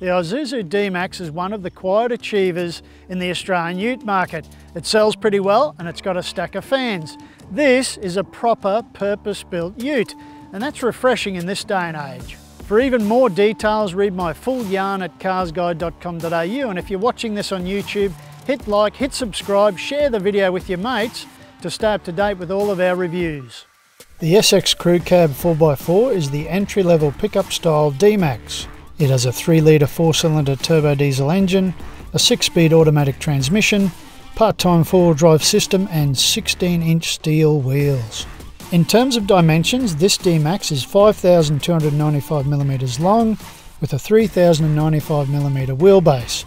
The Isuzu D-Max is one of the quiet achievers in the Australian ute market. It sells pretty well and it's got a stack of fans. This is a proper purpose-built ute and that's refreshing in this day and age. For even more details, read my full yarn at carsguide.com.au and if you're watching this on YouTube, hit like, hit subscribe, share the video with your mates to stay up to date with all of our reviews. The SX Crew Cab 4x4 is the entry-level pickup style D-Max. It has a 3 litre 4 cylinder turbo diesel engine, a 6 speed automatic transmission, part time four wheel drive system, and 16 inch steel wheels. In terms of dimensions, this D-Max is 5,295mm long with a 3,095mm wheelbase.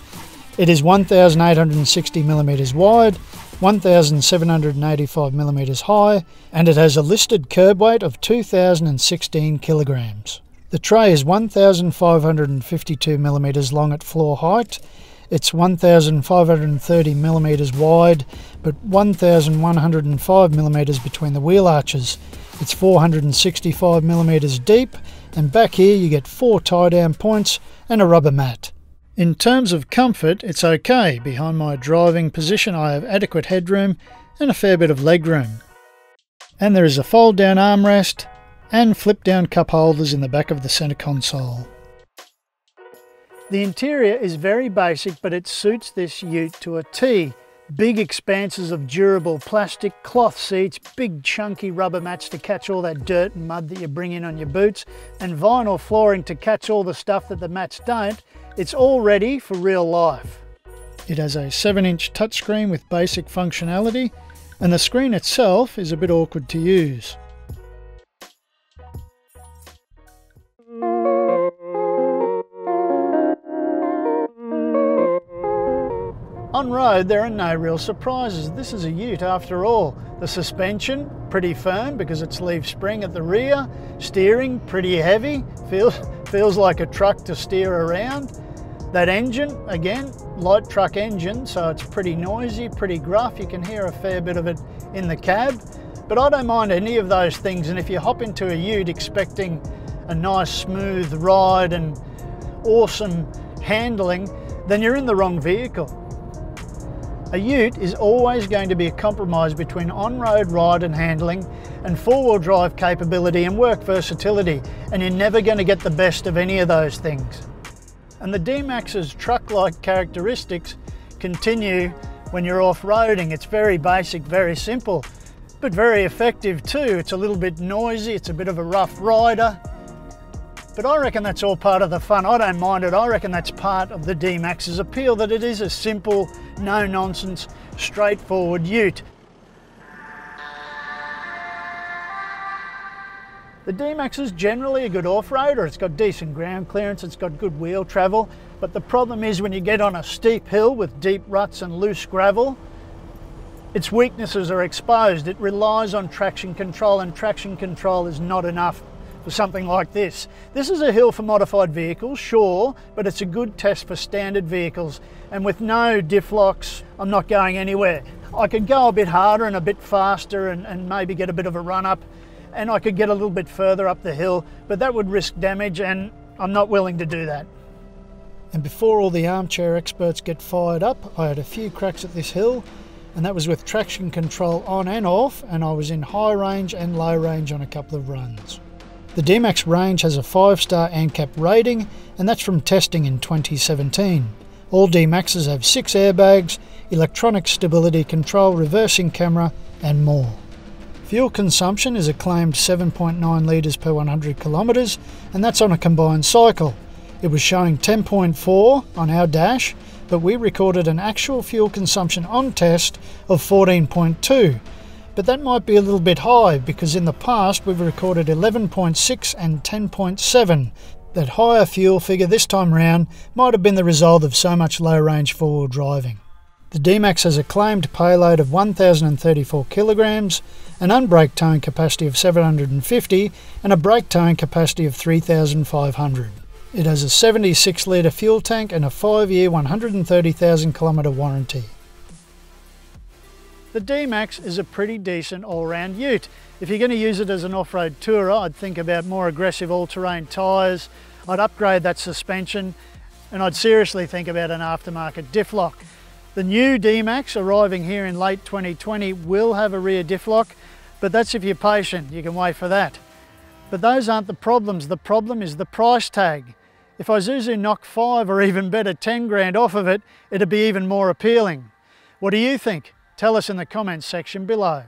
It is 1,860mm wide, 1,785mm high, and it has a listed curb weight of 2,016 kilograms. The tray is 1,552 millimetres long at floor height. It's 1,530 millimetres wide, but 1,105 millimetres between the wheel arches. It's 465 millimetres deep, and back here you get four tie down points and a rubber mat. In terms of comfort, it's okay. Behind my driving position, I have adequate headroom and a fair bit of legroom. And there is a fold down armrest and flip down cup holders in the back of the centre console. The interior is very basic but it suits this ute to a T. Big expanses of durable plastic, cloth seats, big chunky rubber mats to catch all that dirt and mud that you bring in on your boots, and vinyl flooring to catch all the stuff that the mats don't. It's all ready for real life. It has a 7 inch touchscreen with basic functionality, and the screen itself is a bit awkward to use. On road, there are no real surprises. This is a ute after all. The suspension, pretty firm because it's leaf spring at the rear. Steering, pretty heavy. Feels, feels like a truck to steer around. That engine, again, light truck engine, so it's pretty noisy, pretty gruff. You can hear a fair bit of it in the cab. But I don't mind any of those things. And if you hop into a ute expecting a nice smooth ride and awesome handling, then you're in the wrong vehicle. A ute is always going to be a compromise between on-road ride and handling and four-wheel drive capability and work versatility, and you're never going to get the best of any of those things. And the D-Max's truck-like characteristics continue when you're off-roading. It's very basic, very simple, but very effective too. It's a little bit noisy, it's a bit of a rough rider, but I reckon that's all part of the fun. I don't mind it. I reckon that's part of the D-Max's appeal, that it is a simple, no-nonsense, straightforward ute. The D-Max is generally a good off-roader. It's got decent ground clearance, it's got good wheel travel, but the problem is when you get on a steep hill with deep ruts and loose gravel, its weaknesses are exposed. It relies on traction control and traction control is not enough for something like this. This is a hill for modified vehicles, sure, but it's a good test for standard vehicles. And with no diff locks, I'm not going anywhere. I could go a bit harder and a bit faster and, and maybe get a bit of a run up and I could get a little bit further up the hill, but that would risk damage and I'm not willing to do that. And before all the armchair experts get fired up, I had a few cracks at this hill and that was with traction control on and off and I was in high range and low range on a couple of runs. The D-Max range has a 5-star ANCAP rating and that's from testing in 2017. All D-Maxes have 6 airbags, electronic stability control, reversing camera and more. Fuel consumption is a claimed 7.9 litres per 100 kilometres and that's on a combined cycle. It was showing 10.4 on our dash but we recorded an actual fuel consumption on test of 14.2 but that might be a little bit high because in the past we've recorded 11.6 and 10.7. That higher fuel figure this time round might have been the result of so much low range four wheel driving. The D-Max has a claimed payload of 1,034 kilograms, an unbrake towing capacity of 750 and a brake towing capacity of 3,500. It has a 76 litre fuel tank and a 5 year 130,000 kilometre warranty. The D-Max is a pretty decent all-round ute. If you're going to use it as an off-road tourer, I'd think about more aggressive all-terrain tyres. I'd upgrade that suspension and I'd seriously think about an aftermarket diff lock. The new D-Max arriving here in late 2020 will have a rear diff lock, but that's if you're patient, you can wait for that. But those aren't the problems, the problem is the price tag. If Isuzu knock five or even better 10 grand off of it, it'd be even more appealing. What do you think? Tell us in the comments section below.